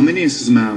How many is his mom?